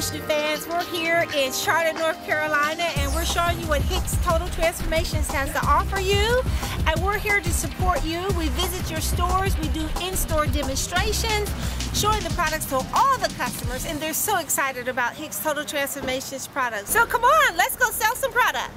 friends, we're here in Charlotte, North Carolina, and we're showing you what Hicks Total Transformations has to offer you. And we're here to support you. We visit your stores, we do in-store demonstrations, showing the products to all the customers, and they're so excited about Hicks Total Transformations products. So come on, let's go sell some product.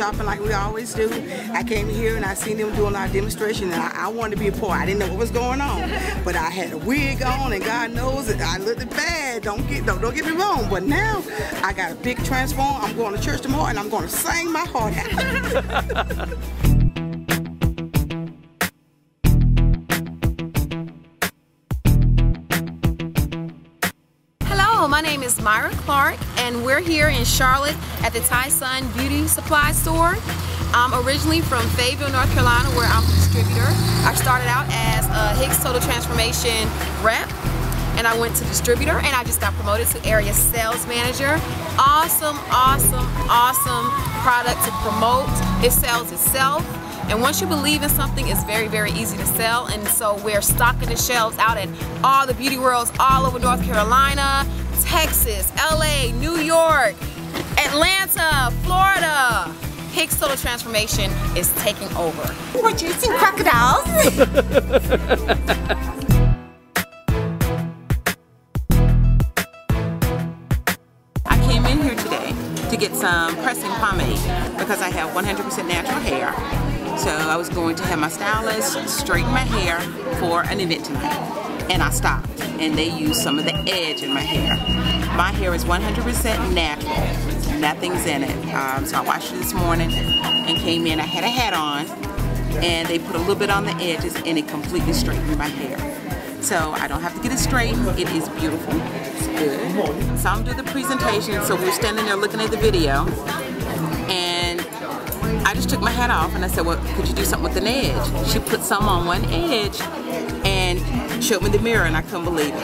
Shopping like we always do. I came here and I seen them doing our demonstration and I, I wanted to be a part. I didn't know what was going on, but I had a wig on and God knows. I looked bad. Don't get don't, don't get me wrong, but now I got a big transform. I'm going to church tomorrow and I'm going to sing my heart out. my name is Myra Clark and we're here in Charlotte at the Ty-Son Beauty Supply Store. I'm originally from Fayetteville, North Carolina where I'm a distributor. I started out as a Hicks Total Transformation rep and I went to distributor and I just got promoted to area sales manager. Awesome, awesome, awesome product to promote. It sells itself. And once you believe in something, it's very, very easy to sell. And so we're stocking the shelves out at all the beauty worlds all over North Carolina, Texas, LA, New York, Atlanta, Florida. Hicks Total Transformation is taking over. We're chasing crocodiles. I came in here today to get some pressing pomade because I have 100% natural hair. So I was going to have my stylist straighten my hair for an event tonight and I stopped and they used some of the edge in my hair. My hair is 100% natural, nothing's in it. Um, so I washed it this morning and came in, I had a hat on and they put a little bit on the edges and it completely straightened my hair. So I don't have to get it straight, it is beautiful, it's good. So I'm doing the presentation, so we are standing there looking at the video and I just took my hat off and I said, well, could you do something with an edge? She put some on one edge and showed me the mirror and I couldn't believe it.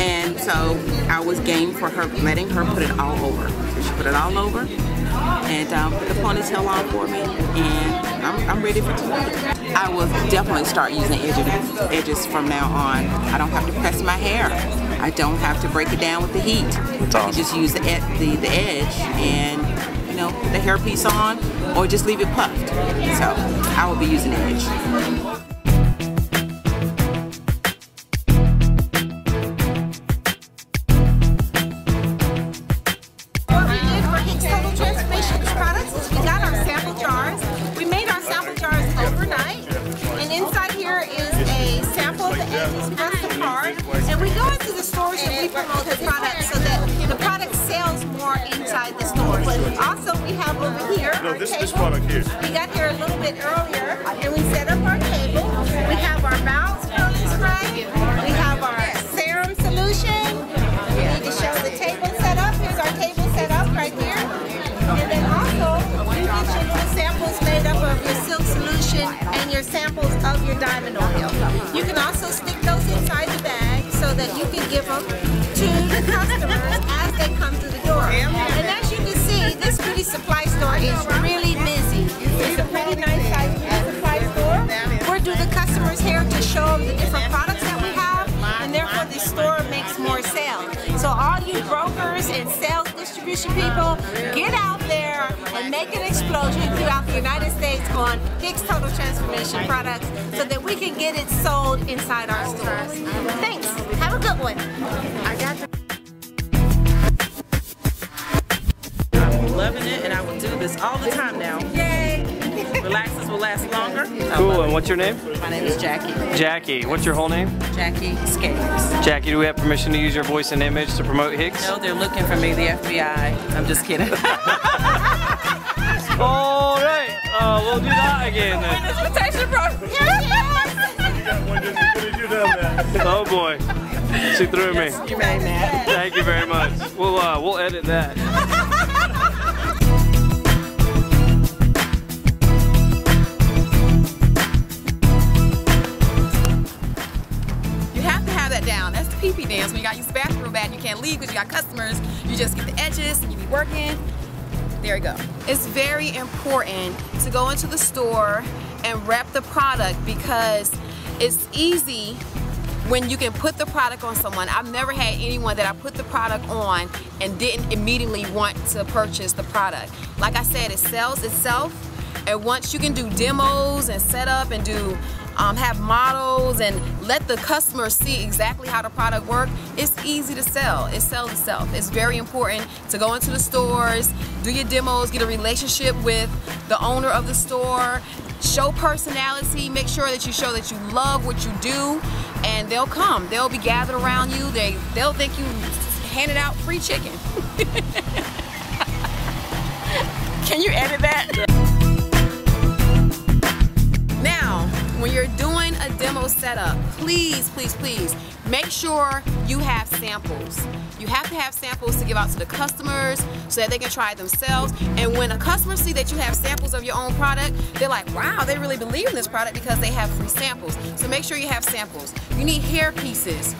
And so I was game for her, letting her put it all over. So she put it all over and um, put the ponytail on for me and I'm, I'm ready for tonight. I will definitely start using edges, edges from now on. I don't have to press my hair. I don't have to break it down with the heat. That's I can just use the, the, the edge and you know, put the hairpiece on or just leave it puffed. So I will be using edge. Promote the product so that the product sells more inside the store. Also, we have over here no, this, this product here. We got here a little bit earlier, your diamond oil. You can also stick those inside the bag so that you can give them to the customers as they come through the door. And as you can see, this beauty supply store is really busy. It's a pretty nice size beauty supply store. We're doing the customers here to show them the different products that we have, and therefore the store makes more sales. So all you brokers and sales distribution people, get out there and make an explosion throughout the United States on Hicks Total Transformation products so that we can get it sold inside our stores. Thanks. Have a good one. I got I'm loving it and I will do this all the time now. Yay! Relaxes will. Cool, and what's your name? My name is Jackie. Jackie. What's your whole name? Jackie Scales. Jackie, do we have permission to use your voice and image to promote Hicks? No, they're looking for me, the FBI. I'm just kidding. All right, uh, we'll do that again then. Oh boy. She threw me. You made that. Thank you very much. We'll uh, we'll edit that. you got the bathroom real bad you can't leave because you got customers, you just get the edges and you be working. There you go. It's very important to go into the store and rep the product because it's easy when you can put the product on someone. I've never had anyone that I put the product on and didn't immediately want to purchase the product. Like I said, it sells itself and once you can do demos and set up and do um, have models and let the customer see exactly how the product works, it's easy to sell. It sells itself. It's very important to go into the stores, do your demos, get a relationship with the owner of the store, show personality, make sure that you show that you love what you do, and they'll come. They'll be gathered around you. They, they'll think you handed out free chicken. Can you edit that? When you're doing a demo setup, please, please, please, make sure you have samples. You have to have samples to give out to the customers so that they can try it themselves. And when a customer see that you have samples of your own product, they're like, wow, they really believe in this product because they have free samples. So make sure you have samples. You need hair pieces,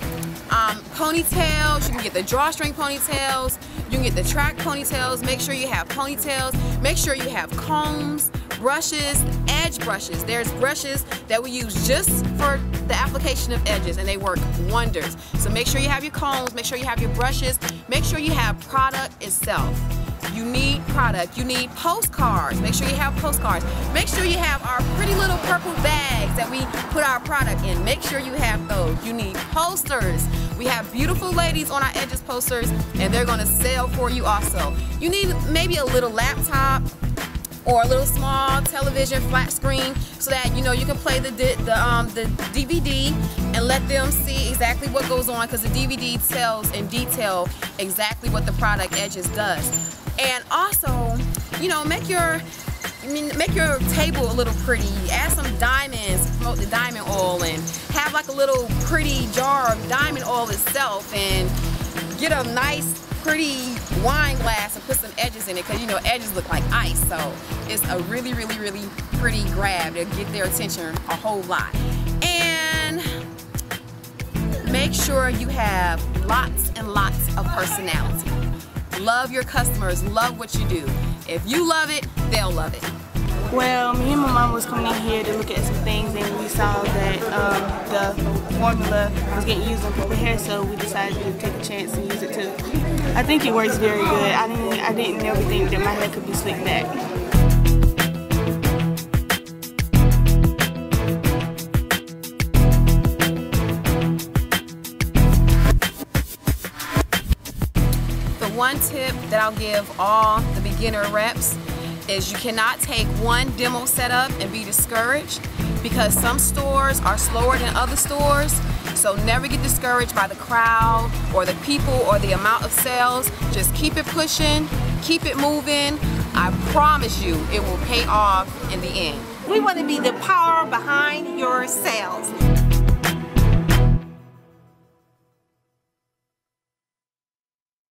um, ponytails, you can get the drawstring ponytails, you can get the track ponytails, make sure you have ponytails, make sure you have combs, brushes, edge brushes. There's brushes that we use just for the application of edges and they work wonders. So make sure you have your combs, make sure you have your brushes, make sure you have product itself. You need product. You need postcards. Make sure you have postcards. Make sure you have our pretty little purple bags that we put our product in. Make sure you have those. You need posters. We have beautiful ladies on our edges posters and they're gonna sell for you also. You need maybe a little laptop or a little small television flat screen so that you know you can play the the, um, the DVD and let them see exactly what goes on because the DVD tells in detail exactly what the product Edges does. And also, you know, make your I mean, make your table a little pretty. Add some diamonds, promote the diamond oil, and have like a little pretty jar of diamond oil itself, and get a nice pretty wine glass and put some edges in it because you know edges look like ice so it's a really really really pretty grab to get their attention a whole lot. And make sure you have lots and lots of personality. Love your customers love what you do. If you love it they'll love it well, me and my mom was coming in here to look at some things and we saw that um, the formula was getting used on purple hair, so we decided to take a chance and use it too. I think it works very good. I didn't, I didn't ever think that my hair could be slicked back. The one tip that I'll give all the beginner reps is you cannot take one demo setup and be discouraged because some stores are slower than other stores. So never get discouraged by the crowd or the people or the amount of sales. Just keep it pushing, keep it moving. I promise you it will pay off in the end. We want to be the power behind your sales.